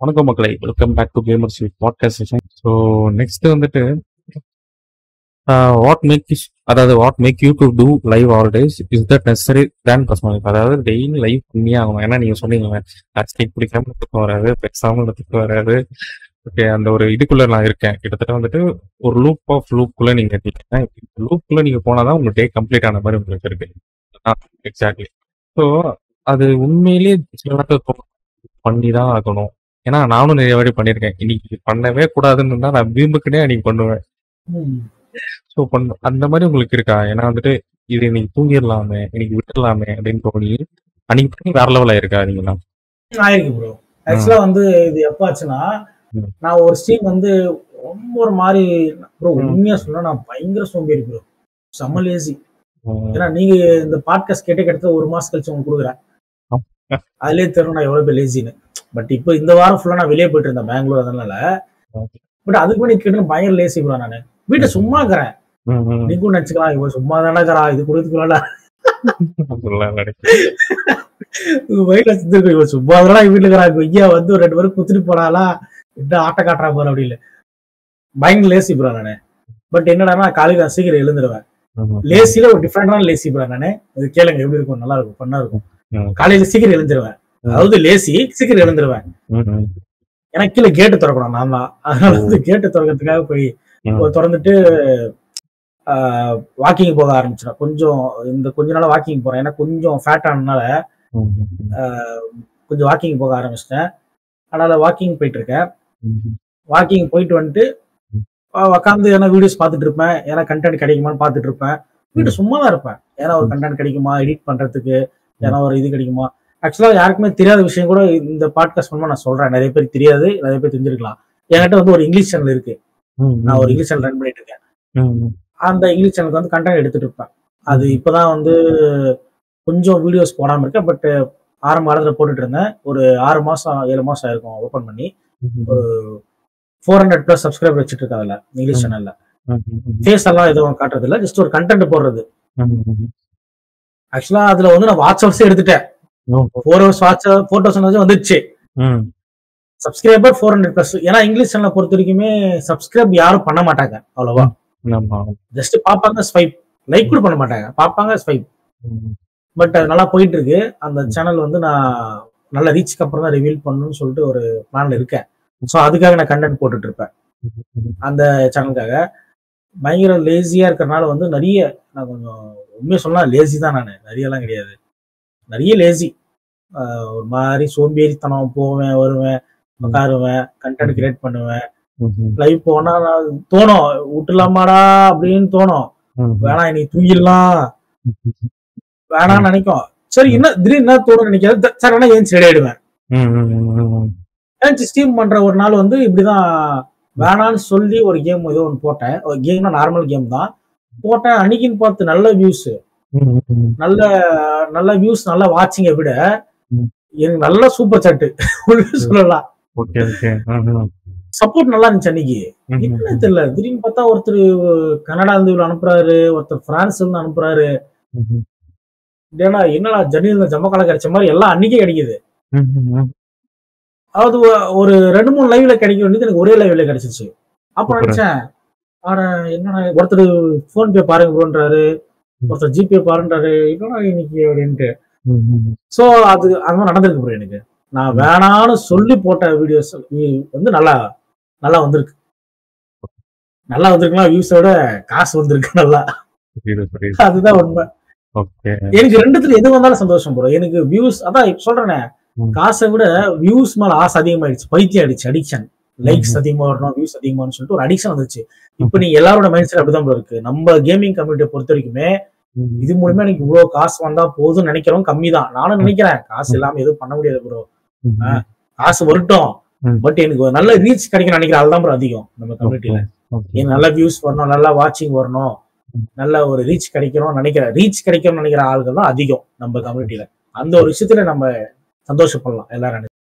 வணக்கம் மக்களை. Welcome back to gamers podcast session so next வந்துட்டு வாட் மேக் அதாவது what make you to do live all days is that necessary then personal அதாவது daily live கம்மியாகும் ஏன்னா நீங்கள் சொன்னீங்க ஸ்டேக் பிடிக்காம தூக்கம் வராது எக்ஸாம்பிள் தூக்கம் வராது. ஓகே அந்த ஒரு இதுக்குள்ளே நான் இருக்கேன். கிட்டத்தட்ட வந்துட்டு ஒரு லூப் ஆஃப் லூப்குள்ள நீங்க இருக்கீங்க நீங்கள் போனால் தான் உங்கள் டே கம்ப்ளீட் ஆன மாதிரி உங்களுக்கு இருக்கு. எக்ஸாக்ட்லி ஸோ அது உண்மையிலேயே சில நேரத்தில் பண்ணி தான் ஆகணும். ஏன்னா நானும் நிறைய வாட்டி பண்ணியிருக்கேன். இன்னைக்கு பண்ணவே கூடாதுன்னு தான் நான் வீம்புக்குனே அன்னைக்கு பண்ணுவேன். ஸோ பண்ண அந்த மாதிரி உங்களுக்கு இருக்கா? ஏன்னா வந்துட்டு இது இன்னைக்கு தூங்கிடலாமே இன்னைக்கு விட்டுடலாமே அப்படின்னு தோணி அன்னைக்கு வேற லெவல் ஆயிருக்கா நீங்களா ஆயிருக்கு ப்ரோ ஆக்சுவலா வந்து இது எப்ப ஆச்சுன்னா ம். நான் ஒரு ஸ்ட்ரீம் வந்து ரொம்ப ஒரு மாதிரி ப்ரோ உண்மையா சொன்னா நான் பயங்கர சோம்பேறி ப்ரோ செம்ம லேசி ஏன்னா நீங்க இந்த பாட்காஸ்ட் கேட்டே கிட்டத்தட்ட ஒரு மாசம் கழிச்சு உங்களுக்கு கொடுக்குறேன். அதுலயே தெரியும் நான் எவ்வளவு லேசின்னு பட் இப்போ இந்த வாரம் ஃபுல்லா நான் வெளியே போயிட்டு இருந்தேன் பெங்களூர் அதனால. பட் அதுக்கு முன்னாடி கேட்டு பயங்கர லேசி ப்ரோ நானு. வீட்டை சும்மா இருக்கிறேன். ம், ம். நீ கூட நினைச்சுக்கலாம் இவன் சும்மா தானே இருக்கிறா இது கொடுத்துக்கலாம் அதெல்லாம் நடக்கு. வயிற்றுல இவன் சும்மா தானே வீட்டுல இருக்கிறாங்க ஐயா வந்து ஒரு ரெண்டு பேரும் குத்துட்டு போனாலா என்ன ஆட்ட காட்டுறா பாரு அப்படின்னு. பயங்கர லேசி ப்ரோ நானு. பட் என்னடா காலையில நான் சீக்கிரம் எழுந்துருவேன். லேசில ஒரு டிஃப்ரெண்டான லேசி ப்ரோ நானு. இது கேளுங்க எப்படி இருக்கும்? நல்லா இருக்கும் பண்ணா இருக்கும். காலையில சீக்கிரம் எழுந்துருவேன். அதாவது லேசி சீக்கிரம் எழுந்துருவேன். எனக்கு கீழே கேட்டு திறக்கணும் நான் தான். அதனால வந்து கேட்டு திறக்கிறதுக்காக போய். திறந்துட்டு வாக்கிங் போக ஆரம்பிச்சிடும் கொஞ்சம் இந்த கொஞ்ச நாள் வாக்கிங் போறேன். ஏன்னா கொஞ்சம் ஃபேட் ஆனதுனால. கொஞ்சம் வாக்கிங் போக ஆரம்பிச்சிட்டேன். அதனால வாக்கிங் போயிட்டு இருக்கேன். வாக்கிங் போயிட்டு வந்துட்டு உட்காந்து ஏன்னா வீடியோஸ் பார்த்துட்டு இருப்பேன். ஏன்னா கண்டென்ட் கிடைக்குமான்னு பார்த்துட்டு இருப்பேன். வீட்டு சும்மா தான் இருப்பேன். ஏன்னா ஒரு கண்டென்ட் கிடைக்குமா? எடிட் பண்றதுக்கு ஏன்னா ஒரு இது கிடைக்குமா? ஆக்சுவலா யாருக்குமே தெரியாத விஷயம் கூட இந்த பாட்காஸ்ட் மூலமா நான் சொல்றேன். நிறைய பேர் தெரியாது நிறைய பேர் தெரிஞ்சிருக்கலாம். என்கிட்ட வந்து ஒரு இங்கிலீஷ் சேனல் இருக்கு. நான் ஒரு இங்கிலீஷ் சேனல் ரன் பண்ணிட்டு இருக்கேன். அந்த இங்கிலீஷ் சேனலுக்கு வந்து கண்டென்ட் எடுத்துட்டு இருப்பேன். அது இப்பதான் வந்து கொஞ்சம் வீடியோஸ் போடாம இருக்கேன் பட் ஆரம்ப காலத்துல போட்டுட்டு இருந்தேன். ஒரு ஆறு மாசம் ஏழு மாசம் ஆயிருக்கும் ஓபன் பண்ணி. ஃபோர் ஹண்ட்ரட் பிளஸ் சப்ஸ்கிரைபர் வச்சுட்டு இருக்கேன் அதுல இங்கிலீஷ் சேனல்ல. ஃபேஸ் எல்லாம் எதுவும் காட்டுறது இல்ல ஜஸ்ட் ஒரு கண்டென்ட் போடுறது. ஆக்சுவலா அதுல வந்து நான் ஹவர்ஸ் எடுத்துட்டேன். Four hours watch four thousand வந்துச்சு ம். சப்ஸ்கிரைபர் ஃபோர் ஹண்ட்ரட் பிளஸ் ஏன்னா இங்கிலீஷ் சேனலை பொறுத்த வரைக்குமே சப்ஸ்கிரைப் யாரும் பண்ண மாட்டாங்க அவ்வளவா. ஜஸ்ட் பாப்பாங்க ஸ்வைப் லைக் கூட பண்ண மாட்டாங்க பாப்பாங்க ஸ்வைப் பட் அது நல்லா போயிட்டு இருக்கு அந்த சேனல் வந்து நான் நல்ல ரீச்சுக்கு அப்புறம் தான் ரிவீல் பண்ணணும்னு சொல்லிட்டு ஒரு பிளான்ல இருக்கேன். ஸோ அதுக்காக நான் கண்டென்ட் போட்டுட்டு இருப்பேன். அந்த சேனலுக்காக பயங்கர லேசியா இருக்கிறனால வந்து நிறைய நான் கொஞ்சம் உண்மையை சொன்னா லேசி தான் நான். நிறையலாம் கிடையாது. நிறைய லேசி ஒரு மாதிரி சோம்பேறித்தனம் போவேன் வருவேன் உட்காருவேன் கண்டென்ட் கிரியேட் பண்ணுவேன். லைவ் போனா நான் தோணும் விட்டுலாமாடா அப்படின்னு தோணும். வேணாம் இன்னைக்கு தூங்கிடலாம். வேணாம்னு நினைக்கும். சரி என்ன திடீர்னு என்ன தோணும் நினைக்கிறது சரி வேணா ஏன் ரெடி ஆயிடுவேன். ஸ்டீம் பண்ற ஒரு நாள் வந்து இப்படிதான் வேணான்னு சொல்லி ஒரு கேம் ஏதோ ஒன்று போட்டேன். ஒரு கேம்னா நார்மல் கேம் தான். போட்டேன் அன்னைக்குன்னு பார்த்து நல்ல வியூஸ். நல்ல நல்ல வியூஸ் நல்ல வாட்சிங்கை விட. எனக்கு நல்ல சூப்பர் சாட்டு சொல்லலாம். சப்போர்ட் நல்லா இருந்துச்சு அன்னைக்கு. என்ன தெரியல திடீர்னு பார்த்தா ஒருத்தர் கனடா இருந்து அனுப்புறாரு ஒருத்தர் பிரான்ஸ்ல இருந்து அனுப்புறாரு. ஏன்னா என்னடா ஜன்னீர்ல ஜம்மக்கால கிடைச்ச மாதிரி எல்லாம் அன்னைக்கே கிடைக்குது. அதாவது ஒரு ரெண்டு மூணு லைவ்ல கிடைக்க வேண்டியது எனக்கு ஒரே லைவ்ல கிடைச்சிச்சு அப்ப Super. நினைச்சேன் ஆனா என்னடா ஒருத்தர் போன் பே பாருங்க ப்ரோன்றாரு ஒருத்தர் ஜிபே பாருன்றாரு என்னடா இன்னைக்கு அப்படின்ட்டு. சோ அது அந்த மாதிரி நடந்திருக்கு ப்ரோ எனக்கு. நான் வேணான்னு சொல்லி போட்ட வீடியோஸ் வந்து நல்லா நல்லா வந்திருக்கு. நல்லா வந்திருக்குன்னா வியூஸோட காசு வந்திருக்கு நல்லா. அதுதான் உண்மை. எனக்கு ரெண்டுத்துல எது வந்தாலும் சந்தோஷம் ப்ரோ எனக்கு வியூஸ் அதான் சொல்றேனே. காசை விட வியூஸ் மேல ஆசை அதிகமாயிடுச்சு. பைத்தியம் ஆயிடுச்சு அடிக்ஷன் லைக்ஸ். அதிகமா வரணும் வியூஸ் அதிகமானு சொல்லிட்டு ஒரு அடிக்ஷன் வந்துச்சு. இப்போ நீங்க எல்லாரோட மைண்ட் செட் அப்படிதான் இருக்கு. நம்ம கேமிங் கம்யூனிட்டியை பொறுத்த வரைக்குமே இது மூலமா எனக்கு இவ்வளவு காசு வந்தா போதும்னு நினைக்கிறோம் கம்மி தான் நானும் நினைக்கிறேன். காசு இல்லாம எதுவும் பண்ண முடியாது ப்ரோ. காசு வரட்டும். பட் எனக்கு ஒரு நல்ல ரீச் கிடைக்கும் நினைக்கிற ஆள் தான் bro அதிகம் நம்ம கம்யூனிட்டியில. எனக்கு நல்ல வியூஸ் வரணும் நல்ல வாட்சிங் வரணும். நல்ல ஒரு ரீச் கிடைக்கணும்னு நினைக்கிற ரீச் கிடைக்கணும்னு நினைக்கிற ஆளுகள் தான் அதிகம் நம்ம கம்யூனிட்டியில அந்த ஒரு விஷயத்துல நம்ம சந்தோஷப்படலாம். எல்லாரும்